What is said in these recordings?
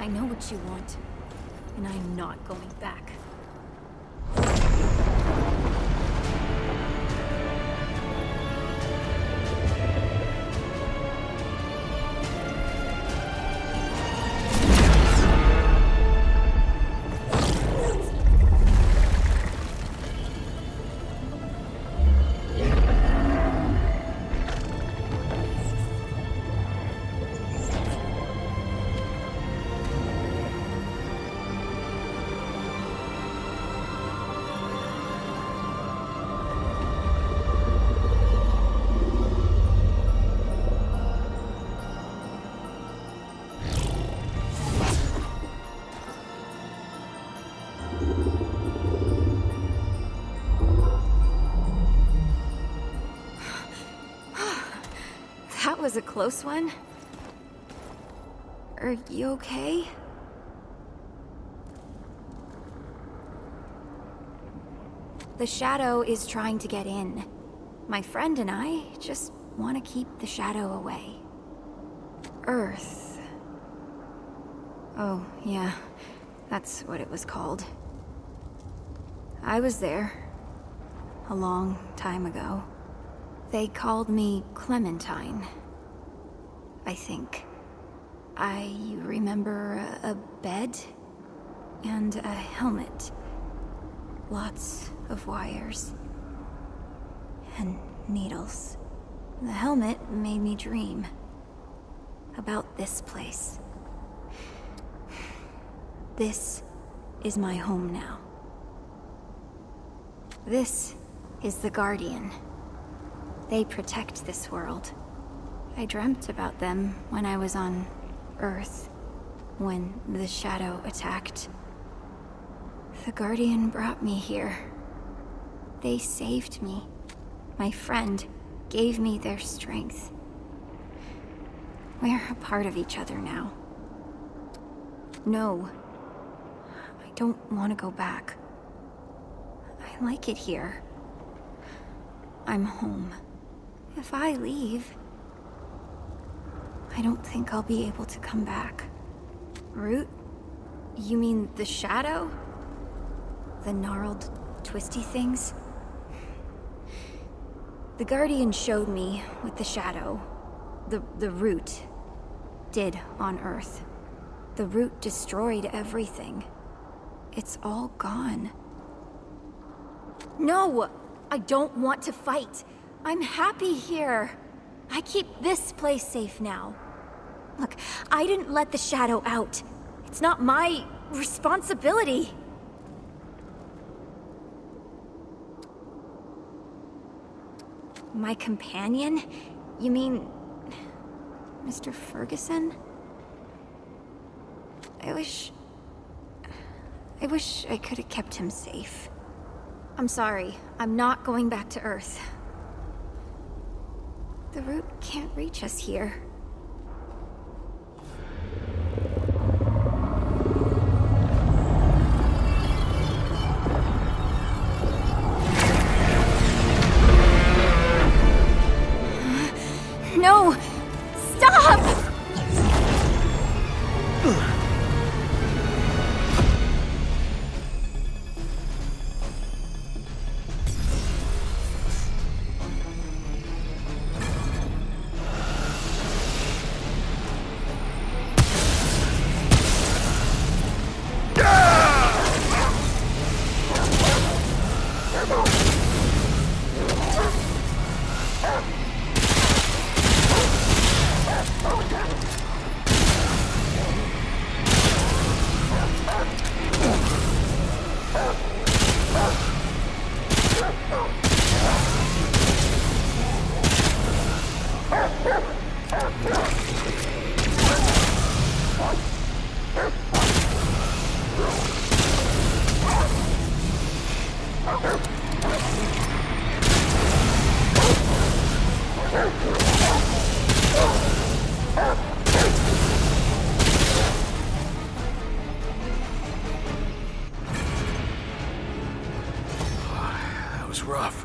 I know what you want, and I'm not going back. Was a close one. Are you okay? The shadow is trying to get in. My friend and I just want to keep the shadow away. Earth. Oh, yeah. That's what it was called. I was there. A long time ago. They called me Clementine. I think. I remember a, bed and a helmet. Lots of wires. And needles. The helmet made me dream. About this place. This is my home now. This is the Guardian. They protect this world. I dreamt about them when I was on Earth, when the Shadow attacked. The Guardian brought me here. They saved me. My friend gave me their strength. We're a part of each other now. No. I don't want to go back. I like it here. I'm home. If I leave, I don't think I'll be able to come back. Root? You mean the shadow? The gnarled, twisty things? The Guardian showed me what the shadow, the, the root, did on Earth. The root destroyed everything. It's all gone. No! I don't want to fight. I'm happy here. I keep this place safe now. Look, I didn't let the shadow out. It's not my responsibility. My companion? You mean... Mr. Ferguson? I wish... I wish I could have kept him safe. I'm sorry. I'm not going back to Earth. The root can't reach us here. That was rough.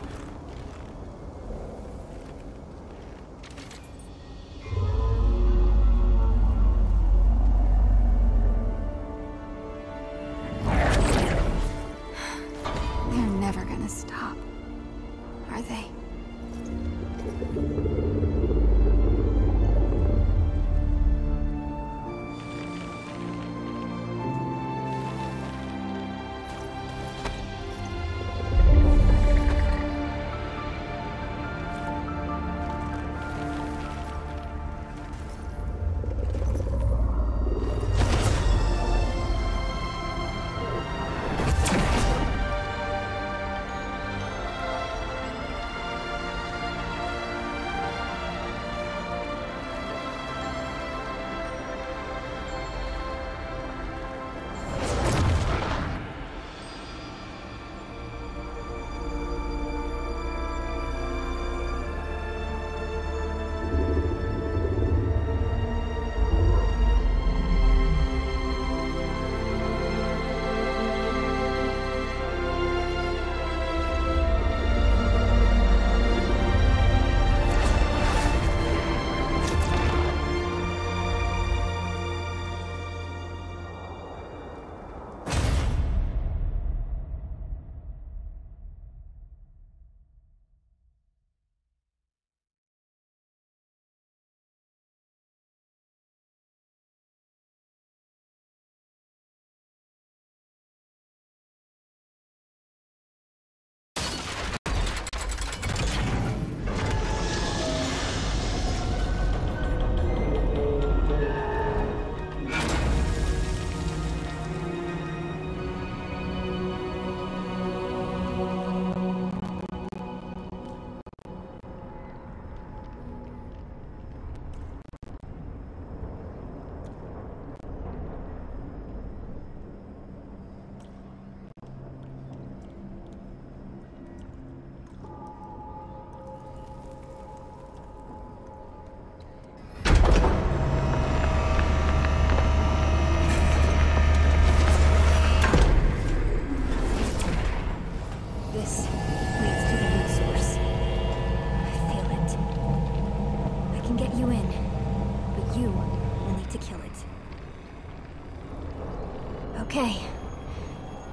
Okay.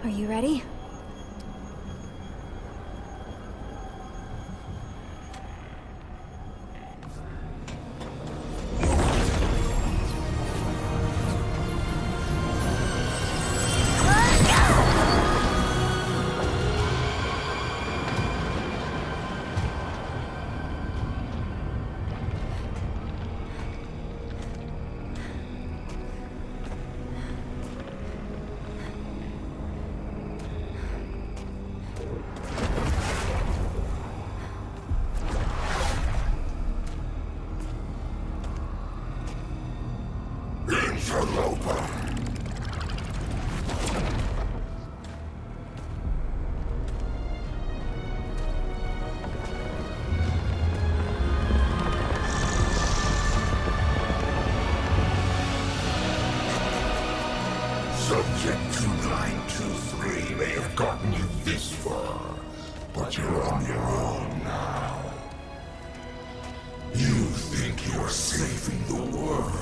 Are you ready? 2923 may have gotten you this far, but you're on your own now. You think you're saving the world?